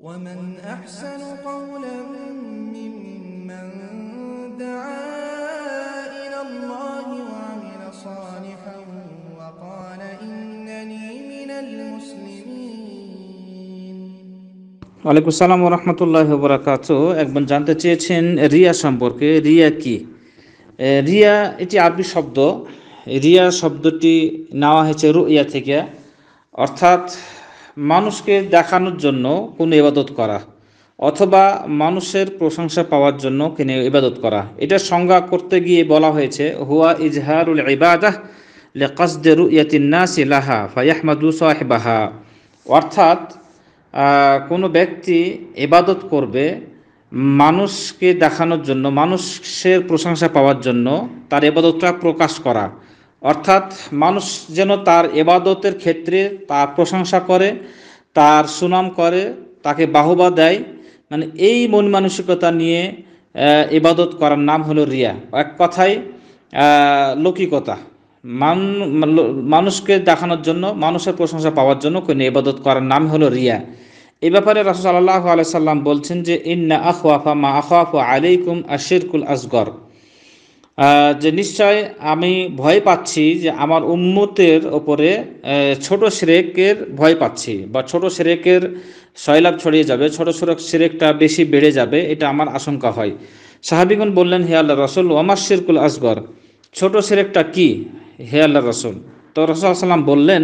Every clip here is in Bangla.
ومن أحسن قولا ممن دعا إلى الله وعمل صالحا وقال إنني من المسلمين ওয়ালাইকুম সালাম রহমতুল্লাহ বরাকাত একজন জানতে চেয়েছেন রিয়া সম্পর্কে রিয়া কি এ, রিয়া এটি আরবি শব্দ রিয়া শব্দটি নেওয়া হয়েছে রুইয়া থেকে অর্থাৎ মানুষকে দেখানোর জন্য কোনো ইবাদত করা, অথবা মানুষের প্রশংসা পাওয়ার জন্য কোনো ইবাদত করা। এটা সংজ্ঞা করতে গিয়ে বলা হয়েছে, হুয়া ইজহারুল ইবাদাহ লেকাসদে রুইয়াতিন নাসি লাহা ফায়াহমাদু সাহেবাহা। অর্থাৎ কোনো ব্যক্তি ইবাদত করবে মানুষকে দেখানোর জন্য, মানুষের প্রশংসা পাওয়ার জন্য তার এবাদতটা প্রকাশ করা। অর্থাৎ মানুষ যেন তার এবাদতের ক্ষেত্রে তার প্রশংসা করে, তার সুনাম করে, তাকে বাহবা দেয়। মানে এই মন মানসিকতা নিয়ে এবাদত করার নাম হলো রিয়া। এক কথায় লৌকিকতা। মান মানুষকে দেখানোর জন্য, মানুষের প্রশংসা পাওয়ার জন্য কোনো এবাদত করার নাম হলো রিয়া। এই ব্যাপারে রাসূল আল্লাহ আলাইহি সাল্লাম বলছেন যে, ইন্না আখওয়াফা মা আখাফু আলাইকুম আশিরকুল আসগর যে নিশ্চয় আমি ভয় পাচ্ছি যে আমার উম্মতের ওপরে ছোট সিরেকের ভয় পাচ্ছি বা ছোট সিরেকের সয়লাভ ছড়িয়ে যাবে, ছোট ছোট সিরেকটা বেশি বেড়ে যাবে, এটা আমার আশঙ্কা হয়। সাহাবিগুন বললেন, হে আল্লাহ রসুল ওমার শিরকুল আসগর, ছোট সিরেকটা কি? হে আল্লাহ রসুল। তো রসুল সাল্লাম বললেন,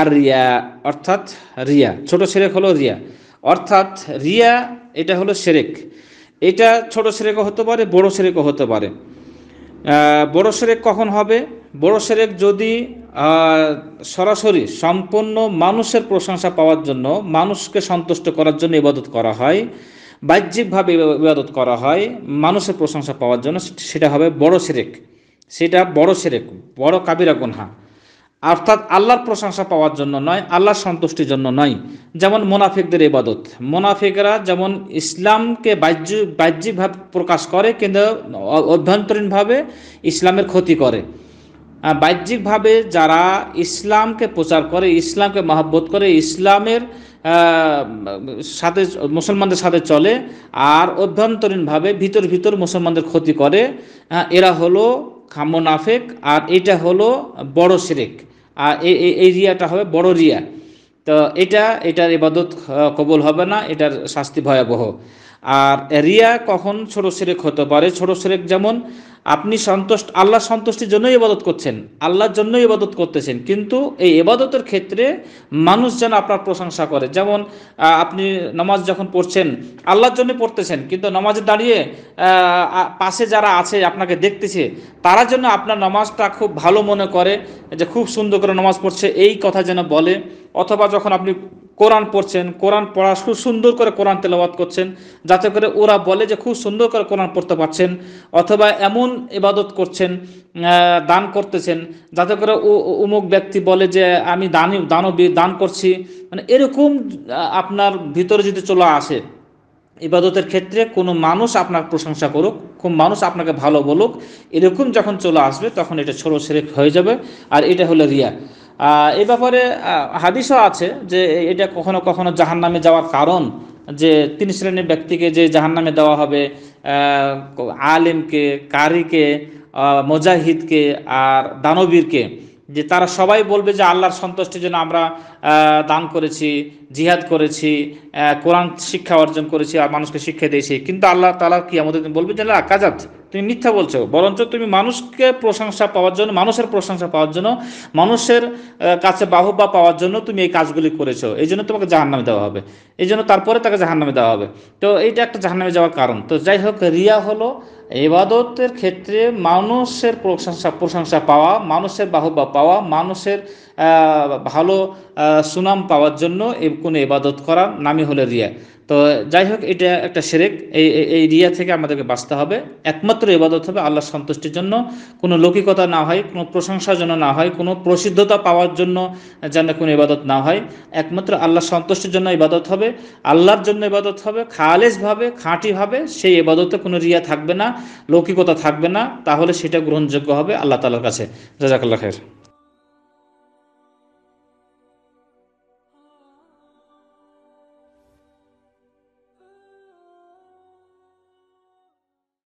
আর রিয়া, অর্থাৎ রিয়া, ছোট সিরেক হলো রিয়া, অর্থাৎ রিয়া এটা হলো সেরেক, এটা ছোট সেরেকও হতে পারে, বড় সেরেকও হতে পারে। বড় সেরেক কখন হবে? বড় সেরেক যদি সরাসরি সম্পূর্ণ মানুষের প্রশংসা পাওয়ার জন্য, মানুষকে সন্তুষ্ট করার জন্য ইবাদত করা হয়, বাহ্যিকভাবে ইবাদত করা হয়, মানুষের প্রশংসা পাওয়ার জন্য, সেটা হবে বড় সেরেক। সেটা বড় সেরেক, বড় কাবিরা গুনহা। অর্থাৎ আল্লাহর প্রশংসা পাওয়ার জন্য নয়, আল্লাহর সন্তুষ্টির জন্য নয়। যেমন মোনাফিকদের ইবাদত। মোনাফিকরা যেমন ইসলামকে বাহ্য, বাহ্যিকভাবে প্রকাশ করে, কিন্তু অভ্যন্তরীণভাবে ইসলামের ক্ষতি করে। বাহ্যিকভাবে যারা ইসলামকে প্রচার করে, ইসলামকে মহব্বত করে, ইসলামের সাথে, মুসলমানদের সাথে চলে, আর অভ্যন্তরীণভাবে ভিতর ভিতর মুসলমানদের ক্ষতি করে এরা হলো খামোনাফেক আর এটা হলো বড় শিরেক। আর এই- রিয়াটা হবে বড় রিয়া। তো এটা, এটার ইবাদত কবুল হবে না, এটার শাস্তি ভয়াবহ। আর রিয়া কখন ছোট সেরেক হতে পারে? ছোট সেরেক যেমন আপনি সন্তুষ্ট, আল্লাহ সন্তুষ্টির জন্যই ইবাদত করছেন, আল্লাহর জন্যই ইবাদত করতেছেন, কিন্তু এই ইবাদতের ক্ষেত্রে মানুষ যেন আপনার প্রশংসা করে। যেমন আপনি নামাজ যখন পড়ছেন, আল্লাহর জন্য পড়তেছেন, কিন্তু নামাজে দাঁড়িয়ে পাশে যারা আছে, আপনাকে দেখতেছে, তারা যেন আপনার নামাজটা খুব ভালো মনে করে, যে খুব সুন্দর করে নামাজ পড়ছে, এই কথা যেন বলে, অথবা যখন আপনি কোরআন পড়ছেন, কোরআন পড়া খুব সুন্দর করে কোরআন তেলাওয়াত করছেন, যাতে করে ওরা বলে যে খুব সুন্দর করে কোরআন পড়তে পারছেন, অথবা এমন ইবাদত করছেন দান করতেছেন, যাতে করে অমুক ব্যক্তি বলে যে আমি দানি, দানবী, দান করছি মানে এরকম আপনার ভিতরে যদি চলে আসে, ইবাদতের ক্ষেত্রে কোনো মানুষ আপনার প্রশংসা করুক, কোন মানুষ আপনাকে ভালো বলুক, এরকম যখন চলে আসবে, তখন এটা ছোট সেরেক হয়ে যাবে, আর এটা হলো রিয়া। এই ব্যাপারে হাদিসও আছে যে এটা কখনো কখনো জাহান নামে যাওয়ার কারণ যে তিন শ্রেণির ব্যক্তিকে যে জাহান নামে দেওয়া হবে আলিমকে, কারিকে মোজাহিদকে আর দানবীরকে, যে তারা সবাই বলবে যে আল্লাহর সন্তুষ্টির জন্য আমরা দান করেছি, জিহাদ করেছি কোরআন শিক্ষা অর্জন করেছি আর মানুষকে শিক্ষা দিয়েছি। কিন্তু আল্লাহ তালা কি আমাদের বলবে যে কাজাত, তুমি মিথ্যা বলছো। বরঞ্চ তুমি মানুষকে প্রশংসা পাওয়ার জন্য, মানুষের প্রশংসা পাওয়ার জন্য, মানুষের কাছে বাহুবা পাওয়ার জন্য তুমি এই কাজগুলি করেছ। এই জন্য তোমাকে জাহান্নামে দেওয়া হবে। এই জন্য তারপরে তাকে জাহান্নামে দেওয়া হবে। তো এইটা একটা জাহান্নামে যাওয়ার কারণ। তো যাই হোক, রিয়া হলো এবাদতের ক্ষেত্রে মানুষের প্রশংসা প্রশংসা পাওয়া, মানুষের বাহুবা পাওয়া, মানুষের ভালো সুনাম পাওয়ার জন্য কোনো ইবাদত করার নামই হলো রিয়া। তো যাই হোক, এটা একটা সেরেক এই, এই- রিয়া থেকে আমাদেরকে বাঁচতে হবে। একমাত্র ইবাদত হবে আল্লাহর সন্তুষ্টির জন্য। কোনো লৌকিকতা না হয়, কোনো প্রশংসার জন্য না হয়, কোনো প্রসিদ্ধতা পাওয়ার জন্য যেন কোনো ইবাদত না হয়। একমাত্র আল্লাহর সন্তুষ্টির জন্য ইবাদত হবে। আল্লাহর জন্য ইবাদত হবে। খালেজভাবে খাঁটিভাবে সেই ইবাদতে কোনো রিয়া থাকবে না, লৌকিকতা থাকবে না। তাহলে সেটা গ্রহণযোগ্য হবে আল্লাহ তালার কাছে। জাজাকাল্লাহ খের